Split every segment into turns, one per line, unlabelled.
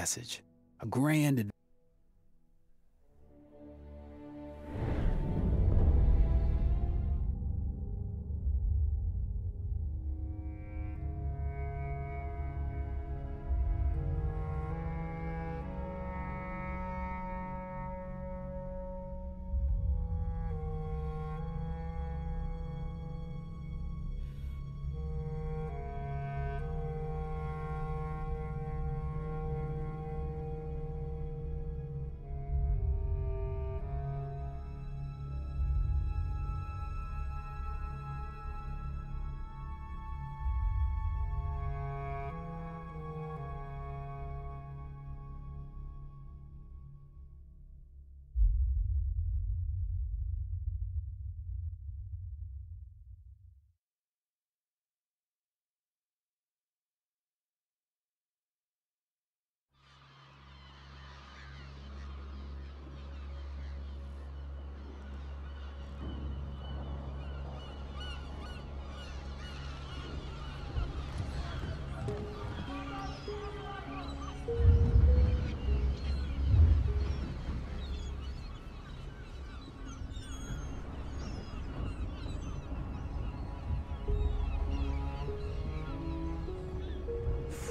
passage. A grand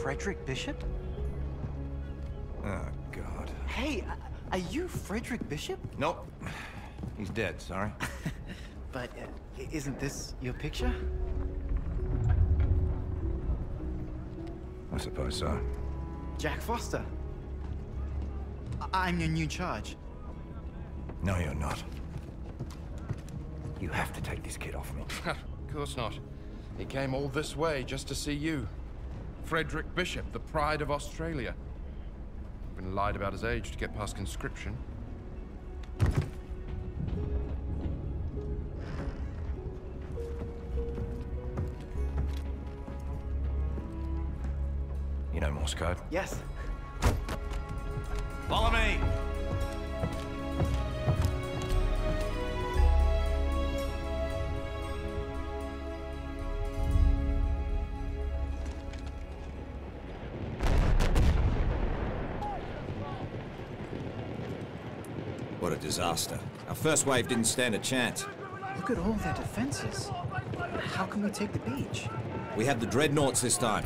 Frederick Bishop?
Oh, God.
Hey, uh, are you Frederick Bishop?
Nope. He's dead, sorry.
But uh, isn't this your picture?
I suppose so.
Jack Foster. I I'm your new charge.
No, you're not. You have to take this kid off me.
of course not. He came all this way just to see you. Frederick Bishop, the pride of Australia. Been lied about his age to get past conscription.
You know Morse code?
Yes.
What a disaster. Our first wave didn't stand a chance.
Look at all their defenses. How can we take the beach?
We have the dreadnoughts this time.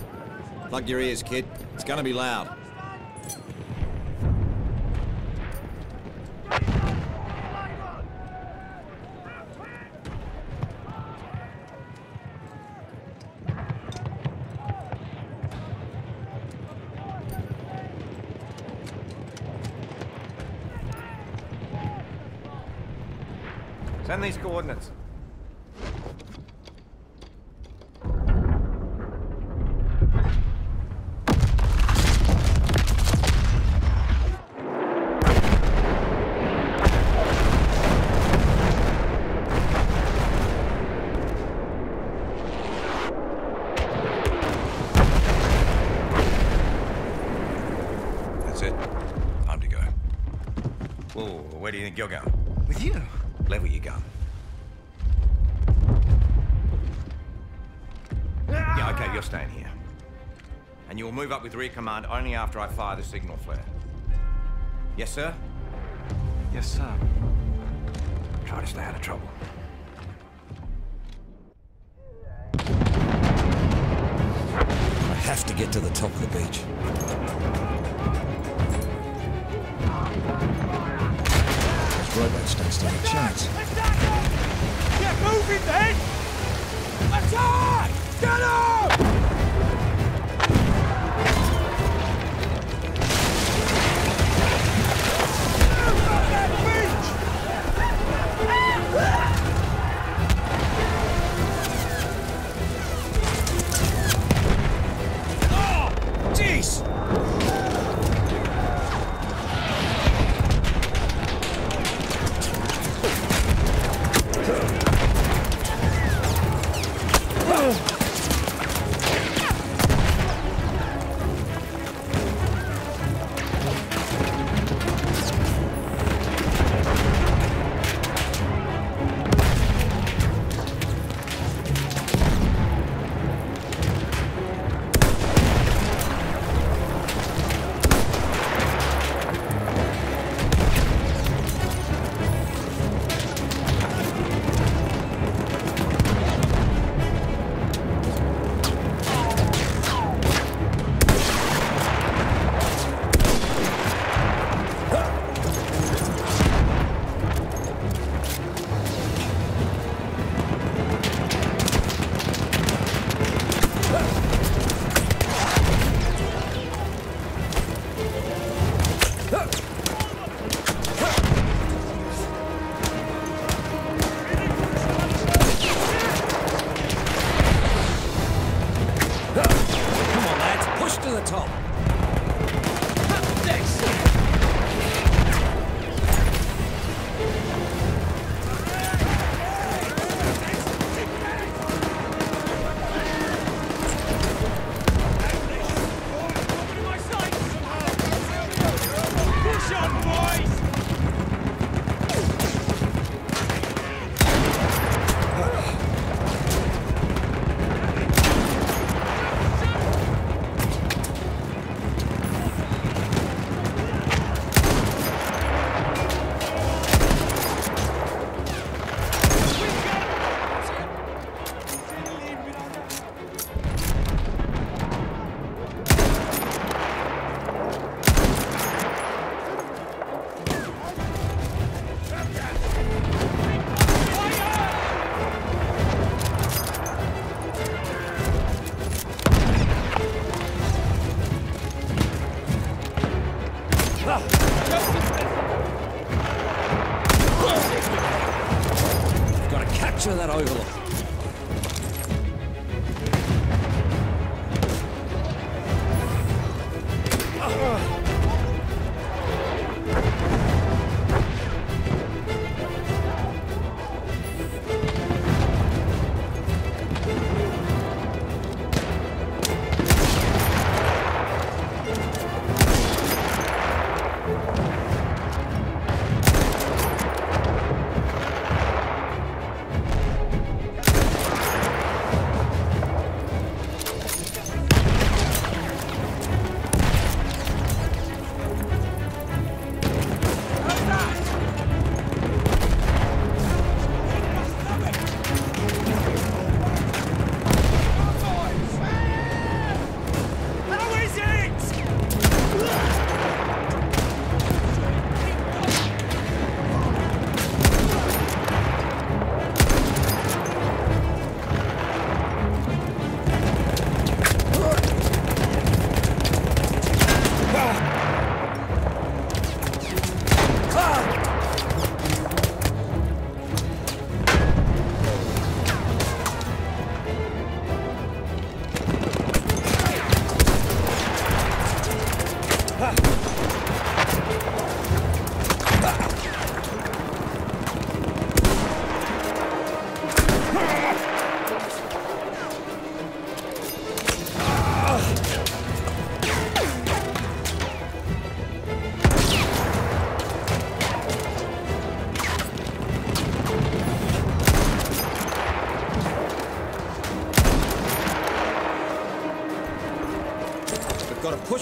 Plug your ears, kid. It's gonna be loud.
Send these coordinates. That's it. Time to go. Whoa, where do you think you're going? 3 command only after I fire the signal flare. Yes, sir?
Yes, sir.
Try to stay out of trouble.
I have to get to the top of the beach. Those robots don't stand a chance. Attack!
Get moving, then! Attack! Get up!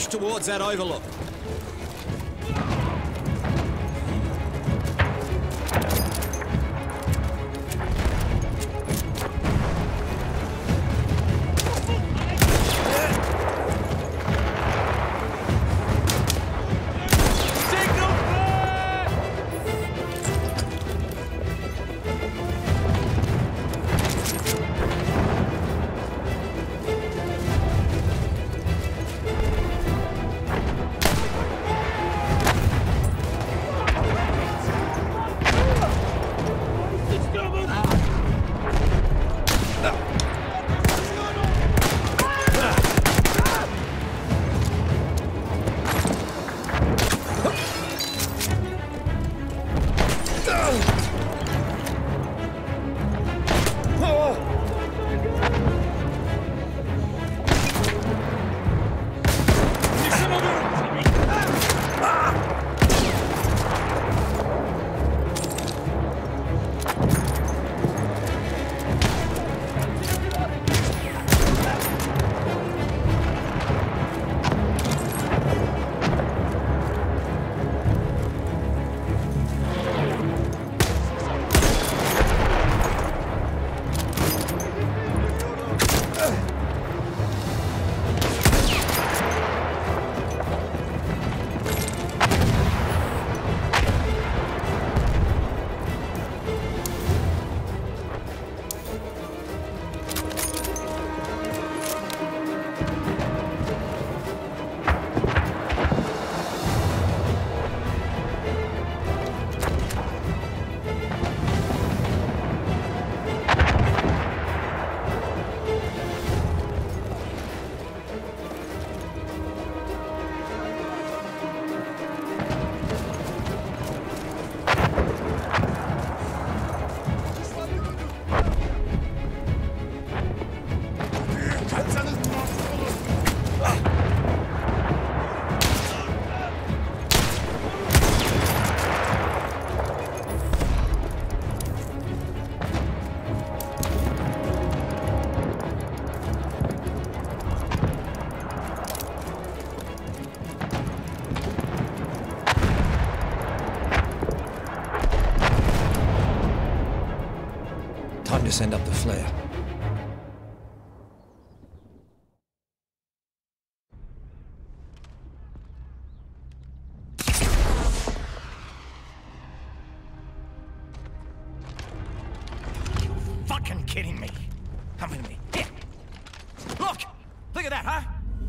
Towards that overlook. Send up the flare.
Fucking kidding me. Come with me. Here. Look! Look at that, huh?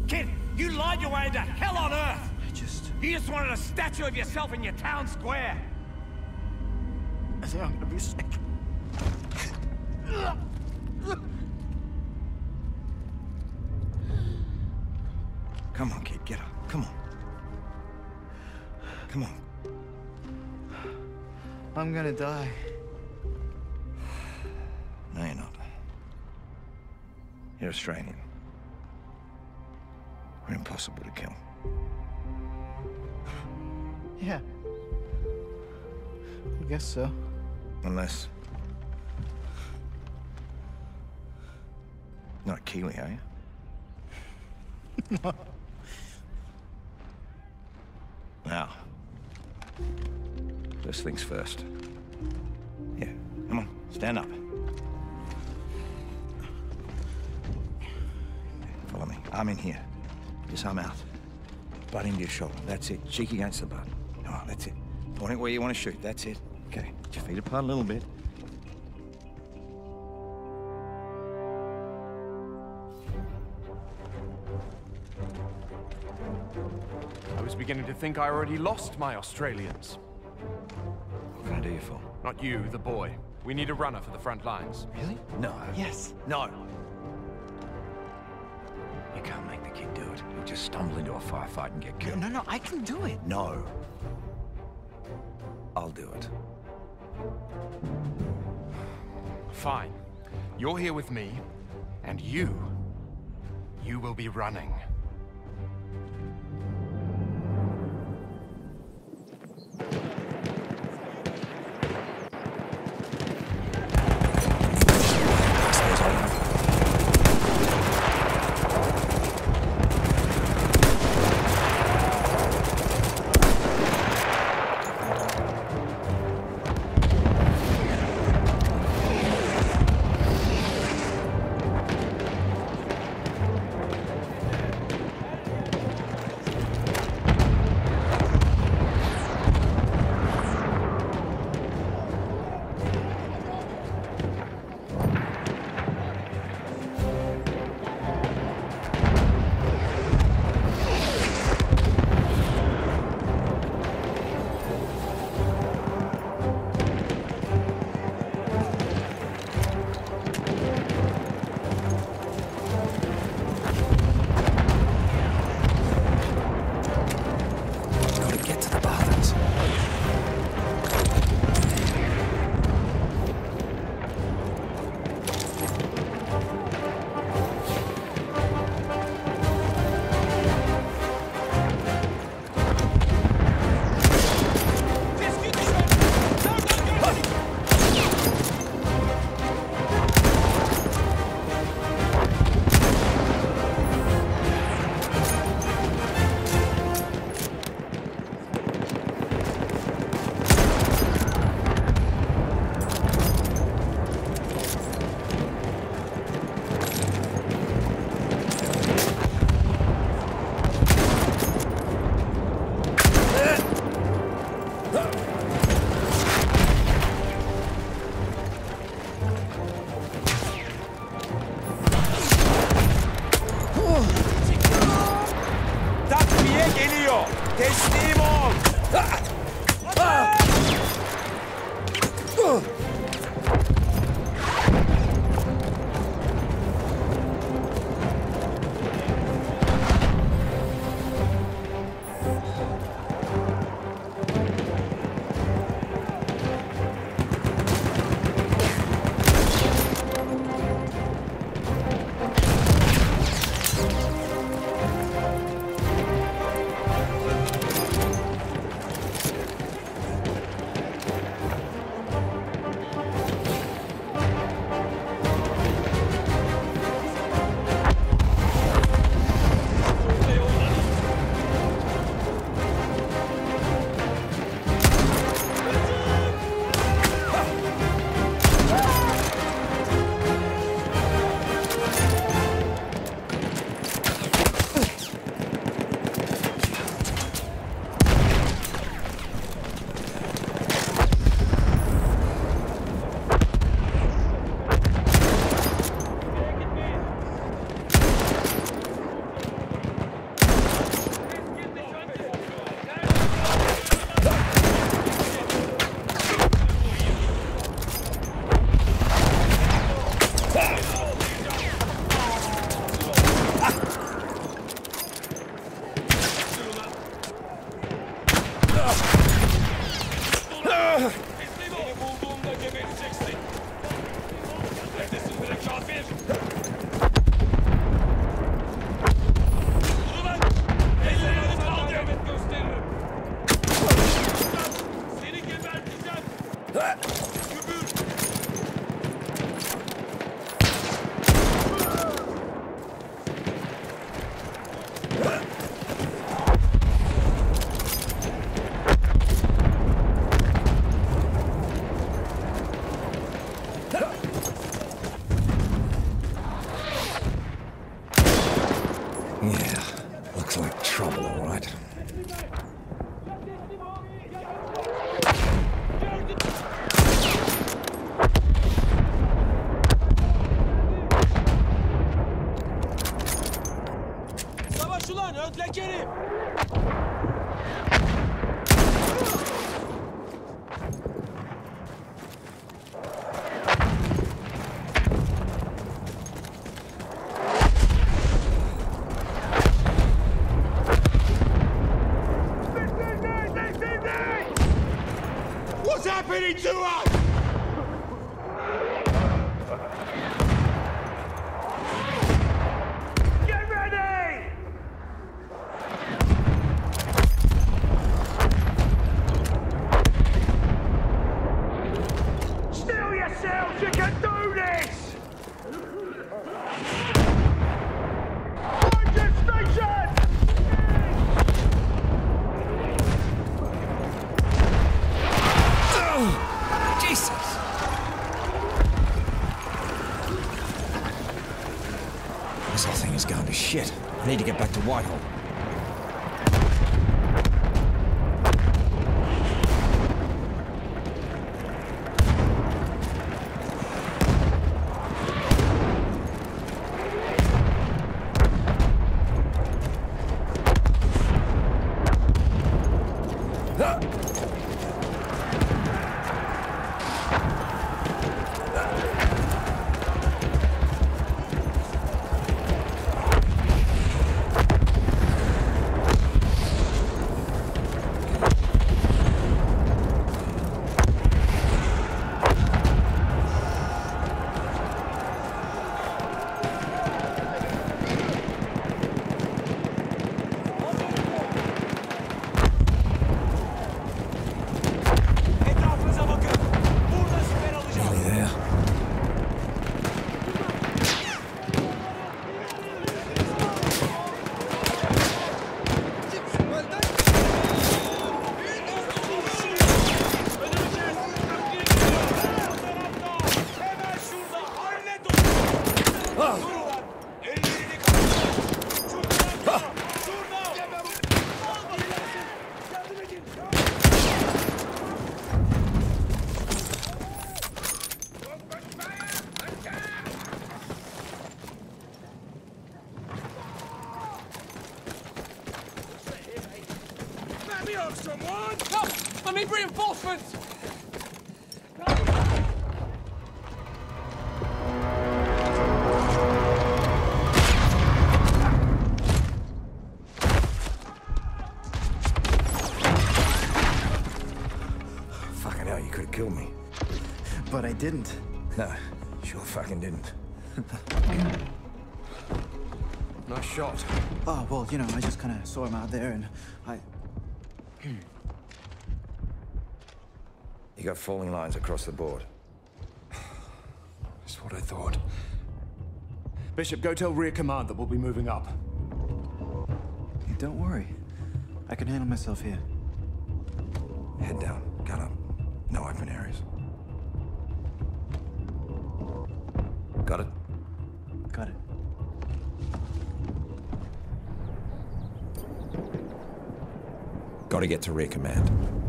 Kid, you lied your way into hell on earth.
I just
You just wanted a statue of yourself in your town square.
I think I'm gonna be sick. Gonna die.
No, you're not. You're Australian. We're impossible to kill.
Yeah. I guess so.
Unless... Not a Kiwi, are you? No. Now, first things first. Yeah, come on, stand up. Follow me. Arm in here. Just arm out. Butt into your shoulder. That's it. Cheek against the butt. Come that's it. Point it where you want to shoot. That's it. Okay. Get your feet apart a little bit.
I was beginning to think I already lost my Australians.
What can I do you for?
Not you, the boy. We need a runner for the front lines.
Really?
No.
Yes.
No. You can't make the kid do it. He'll just stumble into a firefight and get
No,
killed.
no, no, I can do it.
No. I'll do it.
Fine. You're here with me, and you... You will be running.
Whitehall.
I need reinforcements!
Fucking hell, you could have killed me.
But I didn't.
No, sure fucking didn't.
Nice shot.
Oh, well, you know, I just kind of saw him out there and I.
You got falling lines across the board.
That's what I thought.
Bishop, go tell rear command that we'll be moving up.
Hey, don't worry. I can handle myself here.
Head down, gun up. No open areas. Got it?
Got it.
Got to get to rear command.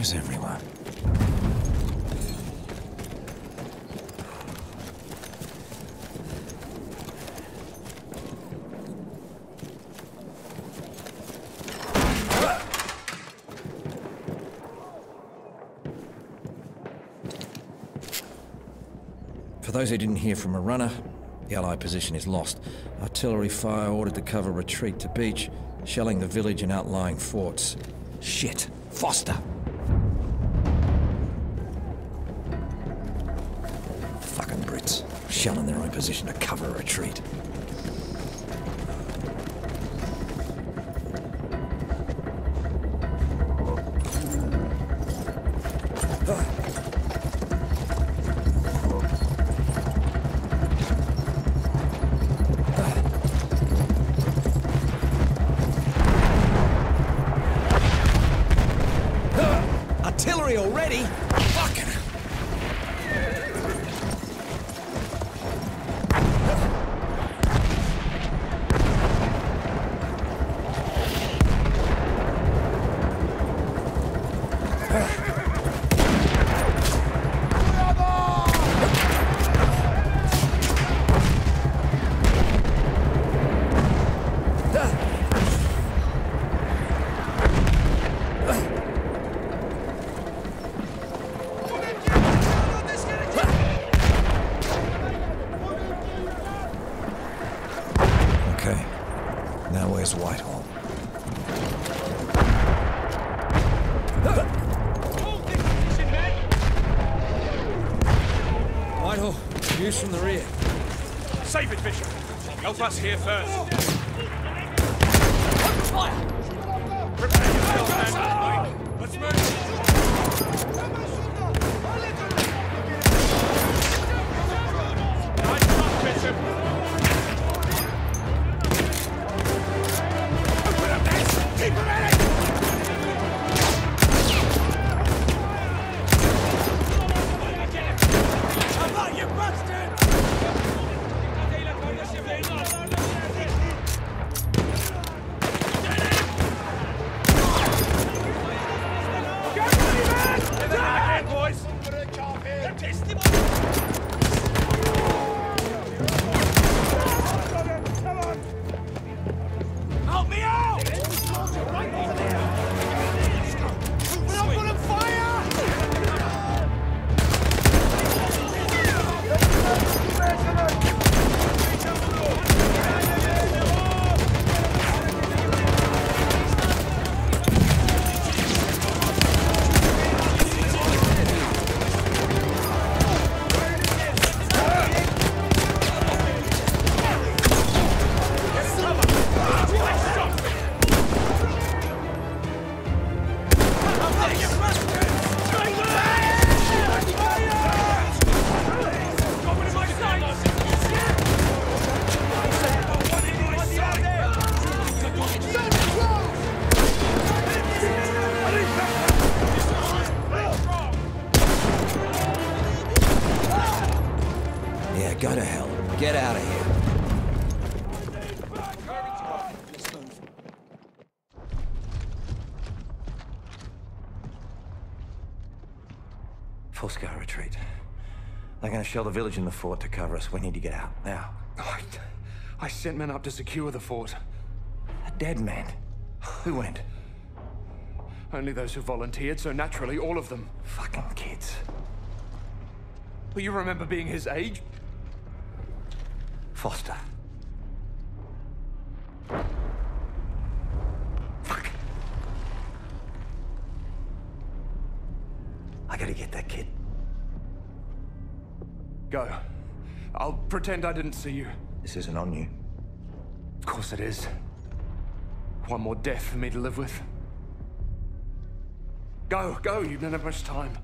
Where is everyone? For those who didn't hear from a runner, the Allied position is lost. Artillery fire ordered to cover retreat to beach, shelling the village and outlying forts. Shit. Foster! Shelling their own position to cover a retreat. Artillery already?
Here first.
Shell the village and the fort to cover us. We need to get out, now.
I, I sent men up to secure the fort.
A dead man. Who went?
Only those who volunteered, so naturally, all of them.
Fucking kids.
But you remember being his age?
Foster. Fuck. I gotta get that kid.
Go. I'll pretend I didn't see you.
This isn't on you.
Of course it is. One more death for me to live with. Go, go, you don't have much time.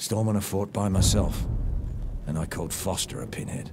Storming a fort by myself. And I called Foster a pinhead.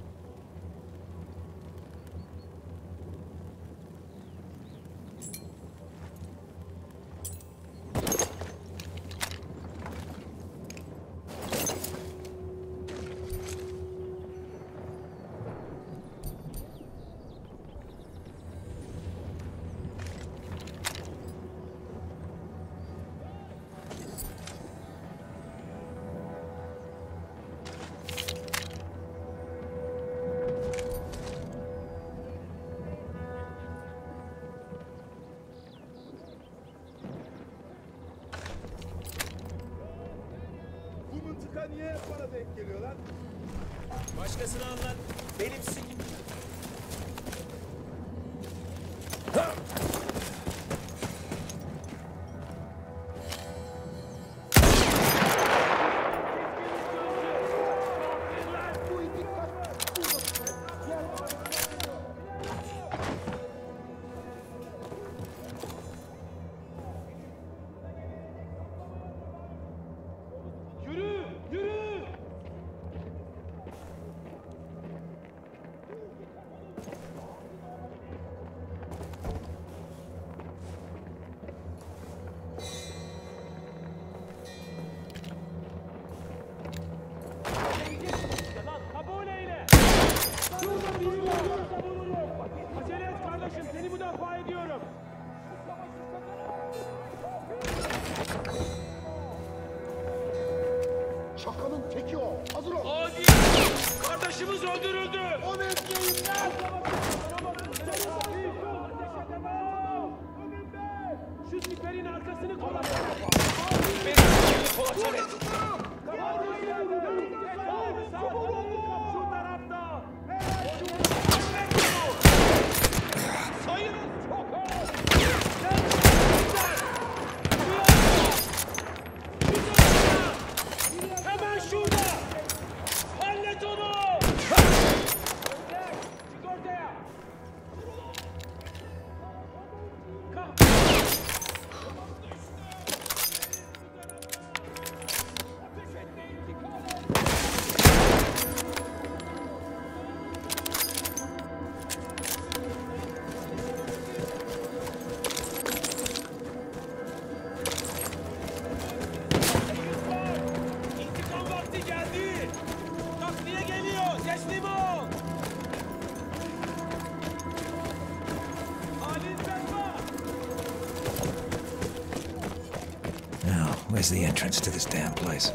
Where's the entrance to this damn place?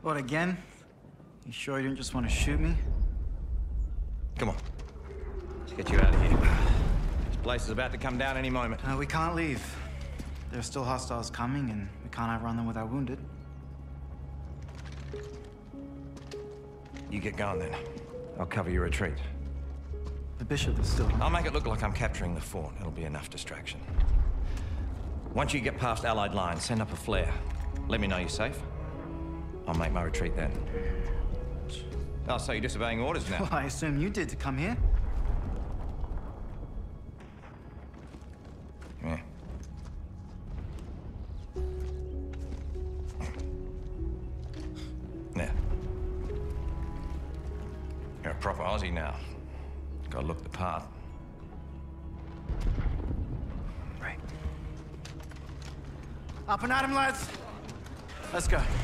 What, again? You sure you didn't just want to shoot me?
Come on. Let's get you out of here. This place is about to come down any moment.
Uh, we can't leave. There are still hostiles coming, and we can't outrun them with our wounded.
You get going then. I'll cover your retreat.
The bishop is still.
I'll make it look like I'm capturing the fort. It'll be enough distraction. Once you get past Allied lines, send up a flare. Let me know you're safe. I'll make my retreat then. Oh, so you're disobeying orders now?
Well, I assume you did to come here. Let's go.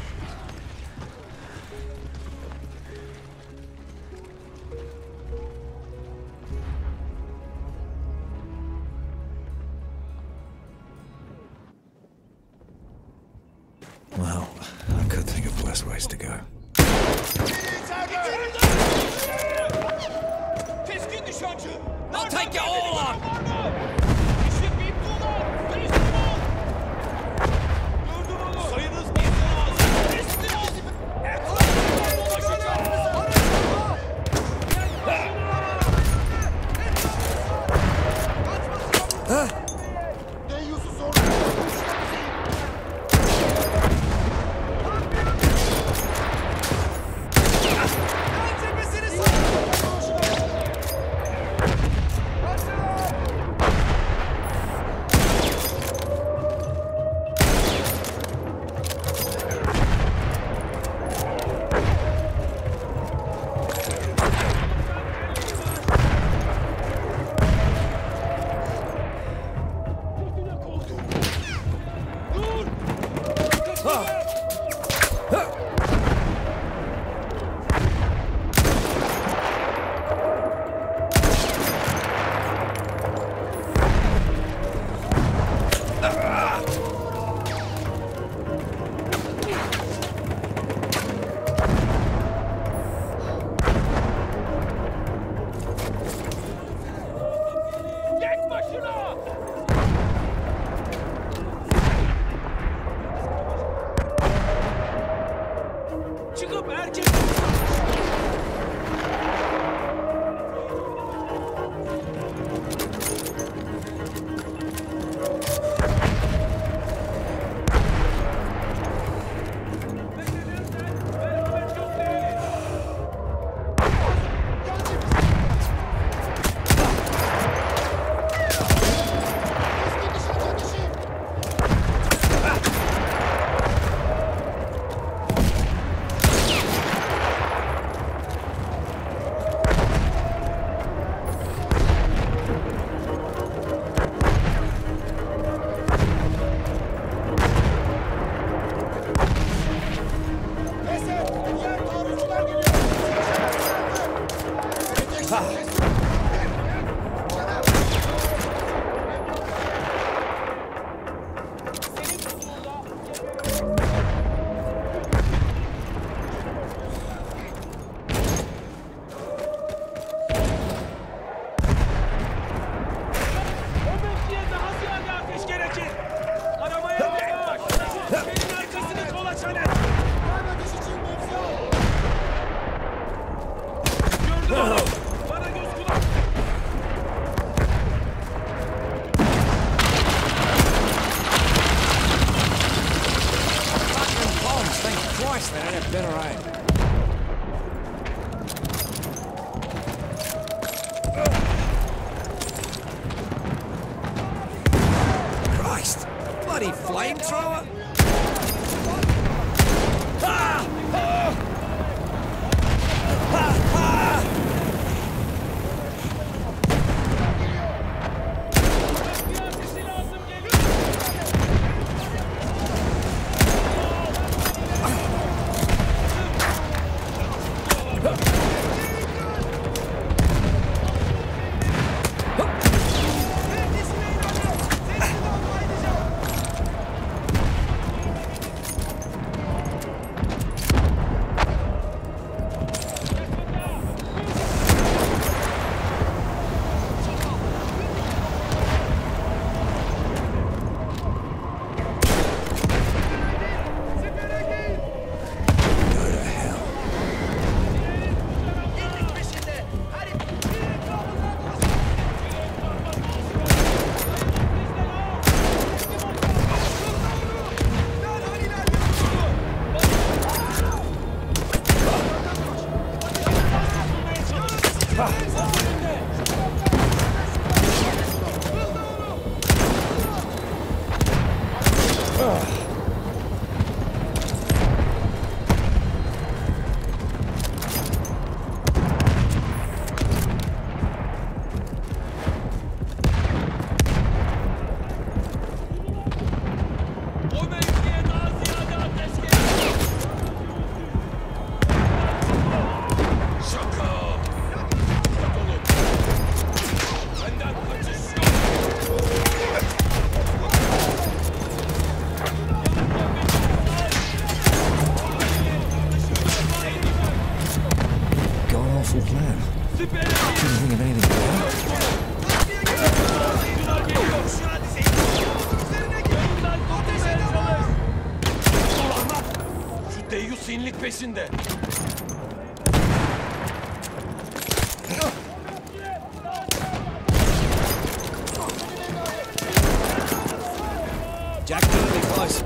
Jack's gonna be close.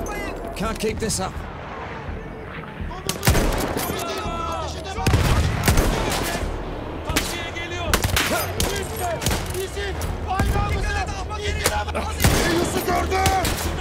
Can't keep this up.
Yusuf gördü!